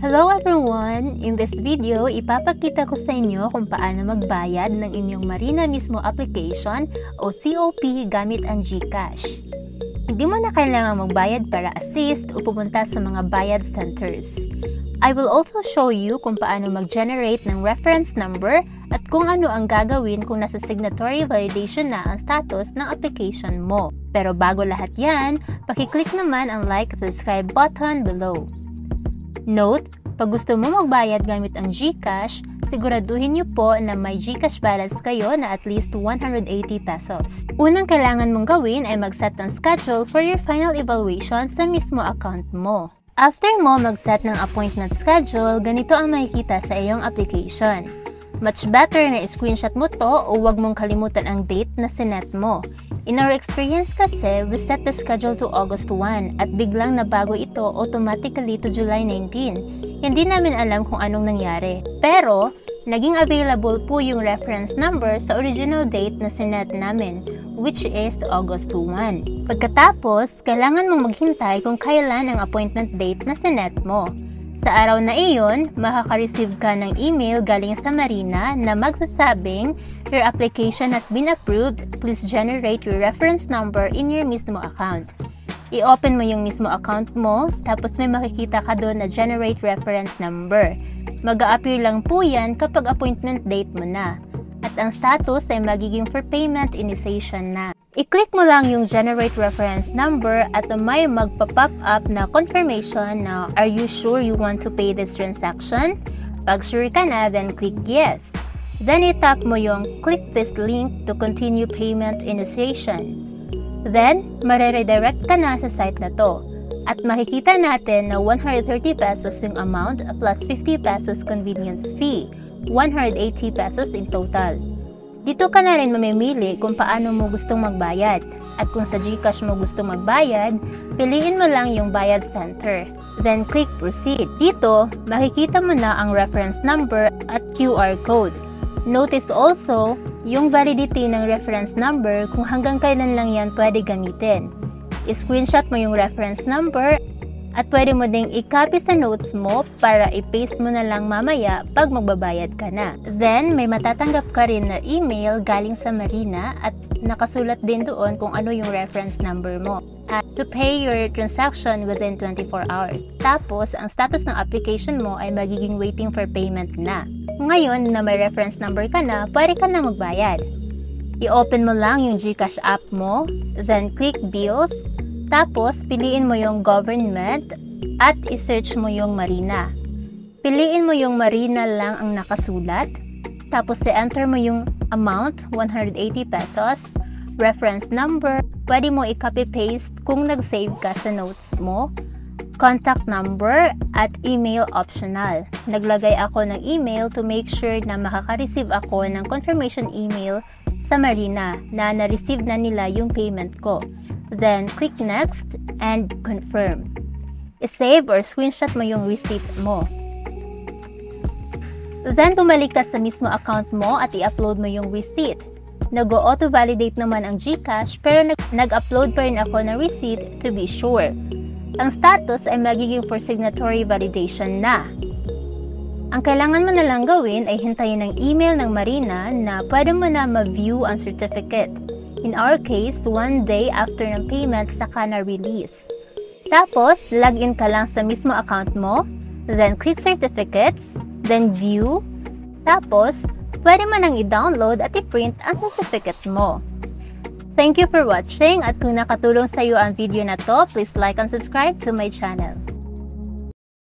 Hello everyone! In this video, ipapakita ko sa inyo kung paano magbayad ng inyong Marina Mismo application o COP gamit ang GCash. Hindi mo na kailangan magbayad para assist o pumunta sa mga bayad centers. I will also show you kung paano mag-generate ng reference number at kung ano ang gagawin kung nasa signatory validation na ang status ng application mo. Pero bago lahat yan, pakiclick naman ang like at subscribe button below. Note, pag gusto mo magbayad gamit ang GCash, siguraduhin niyo po na may GCash balance kayo na at least 180 pesos. Unang kailangan mong gawin ay mag-set ng schedule for your final evaluation sa mismo account mo. After mo mag-set ng appointment schedule, ganito ang makikita sa iyong application. Much better na screenshot mo to o huwag mong kalimutan ang date na sinet mo. In our experience kasi, we set the schedule to August 1 at biglang nabago ito automatically to July 19. Hindi namin alam kung anong nangyari. Pero, naging available po yung reference number sa original date na sinet namin, which is August 1. Pagkatapos, kailangan mong maghintay kung kailan ang appointment date na sinet mo. Sa araw na iyon, makaka-receive ka ng email galing sa Marina na magsasabing, Your application has been approved. Please generate your reference number in your mismo account. I-open mo yung mismo account mo, tapos may makikita ka doon na generate reference number. Mag-a-appear lang po yan kapag appointment date mo na. At ang status ay magiging for payment initiation na. I-click mo lang yung generate reference number at may magpa-pop up na confirmation na are you sure you want to pay this transaction? Pag sure ka na, then click yes. Then i-tap mo yung click this link to continue payment initiation. Then, mareredirect ka na sa site na to. At makikita natin na 130 pesos yung amount plus 50 pesos convenience fee. 180 pesos in total. Dito ka na rin mamimili kung paano mo gustong magbayad. At kung sa GCash mo gusto magbayad, piliin mo lang yung bayad center. Then click proceed. Dito, makikita mo na ang reference number at QR code. Notice also yung validity ng reference number kung hanggang kailan lang yan pwede gamitin. I-screenshot mo yung reference number at pwede mo ding i-copy sa notes mo para i-paste mo na lang mamaya pag magbabayad ka na. Then, may matatanggap ka rin na email galing sa Marina at nakasulat din doon kung ano yung reference number mo. At to pay your transaction within 24 hours. Tapos, ang status ng application mo ay magiging waiting for payment na. Ngayon na may reference number ka na, pwede ka na magbayad. I-open mo lang yung GCash app mo, then click Bills, tapos, piliin mo yung government at isearch mo yung marina. Piliin mo yung marina lang ang nakasulat. Tapos, i-enter mo yung amount, 180 pesos, reference number, pwede mo i-copy-paste kung nag-save ka sa notes mo, contact number, at email optional. Naglagay ako ng email to make sure na makaka-receive ako ng confirmation email sa Marina na na-receive na nila yung payment ko. Then, click Next and Confirm. I-save or screenshot mo yung receipt mo. Then, bumalik ka sa mismo account mo at i-upload mo yung receipt. Nag-auto-validate naman ang GCash pero nag-upload pa rin ako ng receipt to be sure. Ang status ay magiging for signatory validation na. Ang kailangan mo na lang gawin ay hintayin ng email ng Marina na pwede mo na ma-view ang certificate. In our case, one day after ng payment saka na release. Tapos, login ka lang sa mismo account mo, then click certificates, then view, tapos, pwede mo nang i-download at i-print ang certificate mo. Thank you for watching at kung nakatulong sa iyo ang video na to, please like and subscribe to my channel.